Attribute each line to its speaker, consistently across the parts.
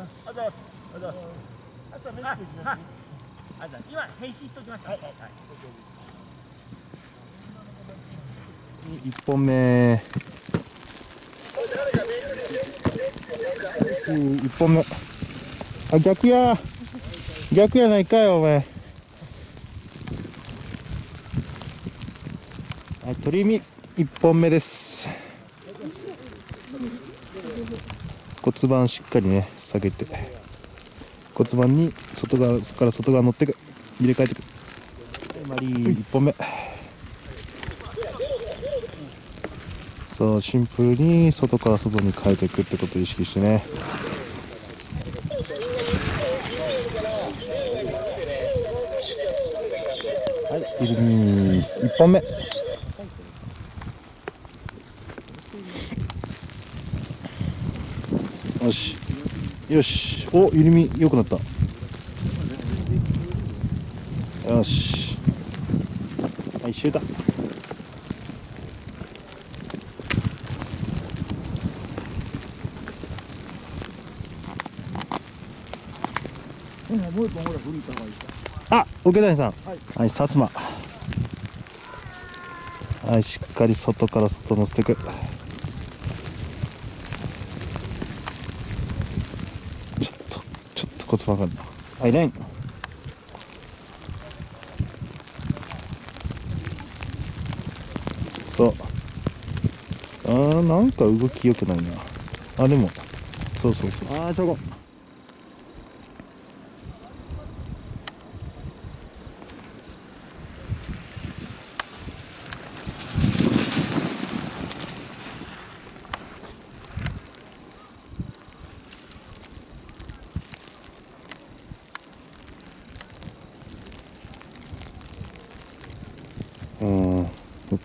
Speaker 1: 朝メッセージなし
Speaker 2: あじゃあ今返信しておきました、はい。はい。
Speaker 3: 1本目うん1本目あ逆や逆やない。かよお前はい。鳥身1本目です骨盤しっかりね下げて骨盤に外側から外側乗ってく入れ替えてく。マリー1本目。そうシンプルに外から外に変えていくってことを意識してね。はい1本目。よし。よし。おイルミ良くなった。よし。はい終だ
Speaker 1: もう一本ほら振りた。
Speaker 3: あ、桶谷さん。はい、はい、薩摩。はい、しっかり外から外乗せていく。ちょっと、ちょっとコツ分かんな。はい、レン。そう。あー、なんか動き良くないな。あ、でも、そうそうそう。あー、ちょこ。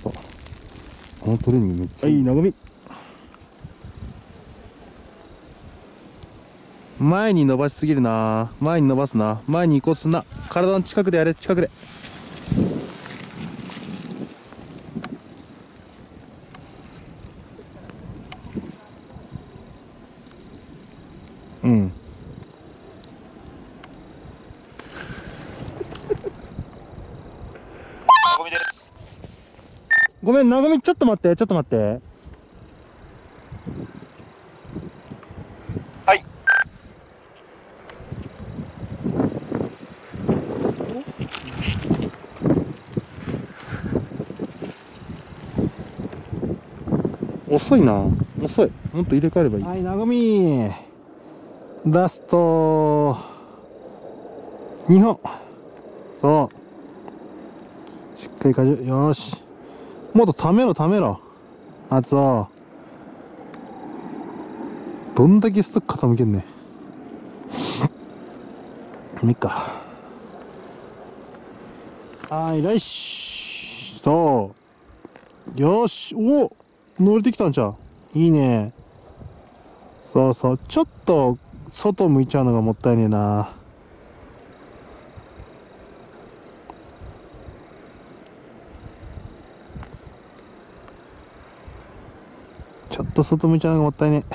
Speaker 3: ぱこのトレーニングめっちゃいい長み前に伸ばしすぎるな。前に伸ばすな。前に行こうとすんな。体の近くでやれ近くでうん
Speaker 4: ゴミです。
Speaker 3: ごめん、なごみ、ちょっと待って、ちょっと待って。
Speaker 4: はい。
Speaker 3: 遅いな。遅い。もっと入れ替えればいい。はい、なごみ。ラスト、2本。そう。しっかりかじゅ、よーし。もっとためろ、ためろ。あつお。どんだけストック傾けんねん。いっか。はい、よし。そう。よし。お乗れてきたんちゃういいね。そうそう。ちょっと、外向いちゃうのがもったいねえな。ちょっと外向いちゃうのがもったいね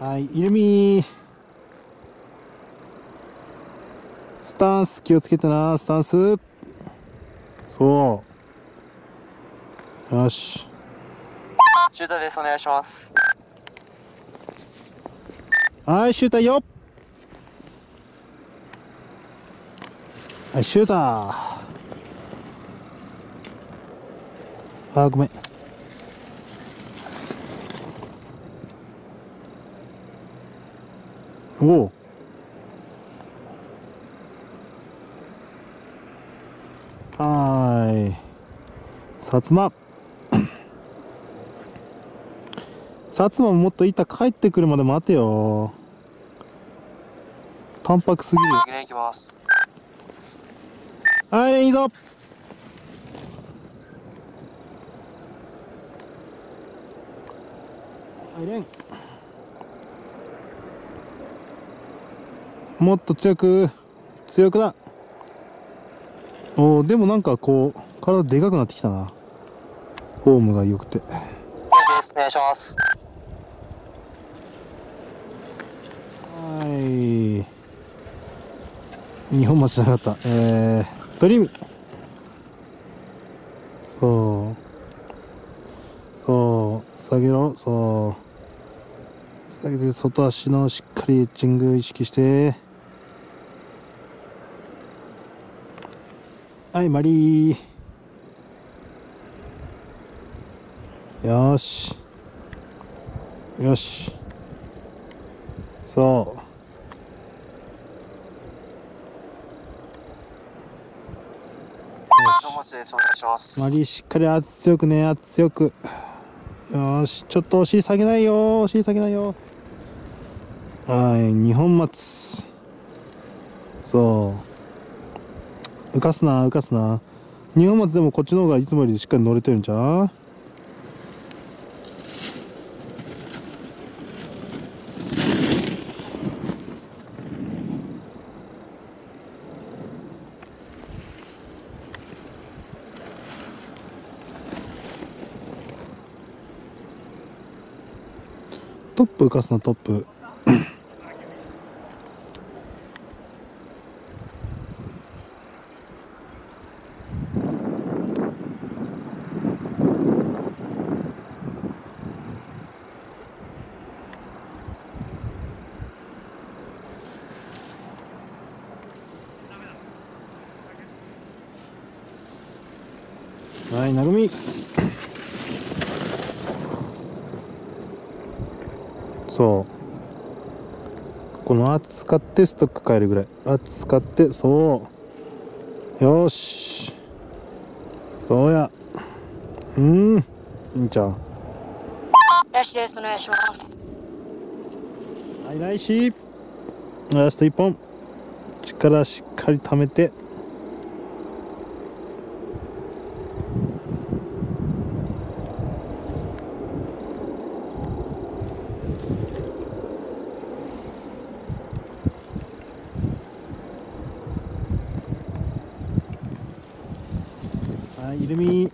Speaker 3: え。はい、イルミスタンス気をつけてな、スタンス。そう。よし。
Speaker 4: シュートです。お願いします。
Speaker 3: はい、シューターよはい、シューター。あー、ごめん。おお。はーい。薩摩。薩摩ももっと板帰ってくるまで待てよ。淡白すぎる。はい、いいぞ。入れん。もっと強く強くだおおでもなんかこう体でかくなってきたな。フォームが良くて。
Speaker 4: お願いします。
Speaker 3: はい。日本町なかった。えー、ドリーム。そう。そう。下げろ。そう。下げて外足のしっかりエッジング意識して。はいマリー。よし。よし。そう。マリーしっかり圧強くね圧強く。よーし。ちょっとお尻下げないよお尻下げないよはい二本松そう。浮かすな浮かすな。二本松でもこっちの方がいつもよりしっかり乗れてるんじゃんトップ浮かすなトップ。はいなるみ。そう。この圧使ってストック変えるぐらい。圧使ってそう。よし。そうや。うん。いいんちゃう？
Speaker 5: よしです。お願いします。
Speaker 3: はい来しラスト1本。力しっかり溜めてはいイルミ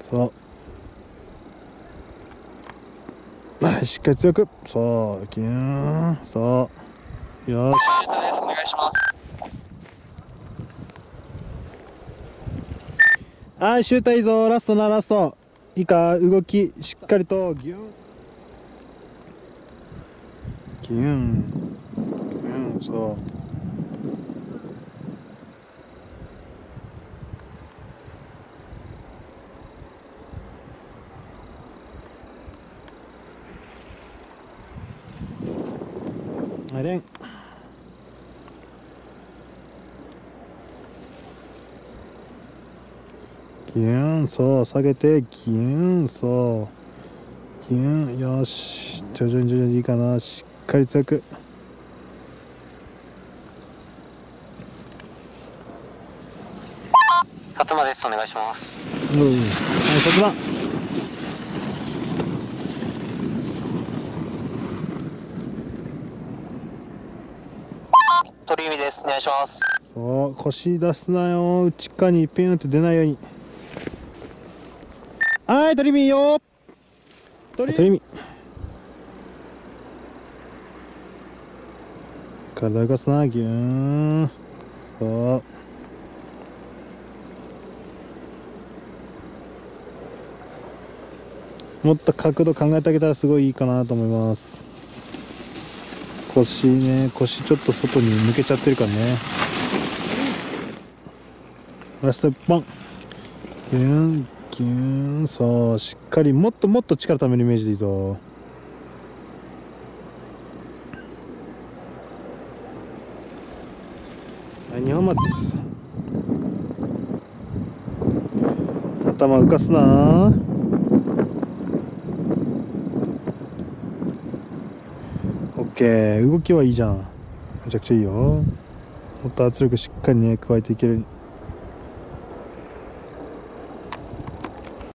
Speaker 3: そう。はいしっかり強くそうキューン。そう。よし。
Speaker 4: お願いします。
Speaker 3: はいシュータいいぞラストなラスト。いいか動きしっかりとギュン。ギュン。ギュンそう。はいレンギュンそう下げてギュンそうギュンよし。徐々に徐々にいいかな。しっかり強く。
Speaker 4: 勝間です。お願いします。
Speaker 3: うん。はいそこだ
Speaker 4: 鳥海です。お願いします。
Speaker 3: そう腰出すなよ。内側にピュンって出ないように。はいトリミーよトリミー体動かすなギューン。そう。もっと角度考えてあげたらすごいいいかなと思います腰ね腰ちょっと外に抜けちゃってるからね。ラスト1本。ギュンギュン。そうしっかりもっともっと力ためるイメージでいいぞ。はい二本松頭浮かすな。オッケー動きはいいじゃん。めちゃくちゃいいよ。もっと圧力しっかりね加えていける。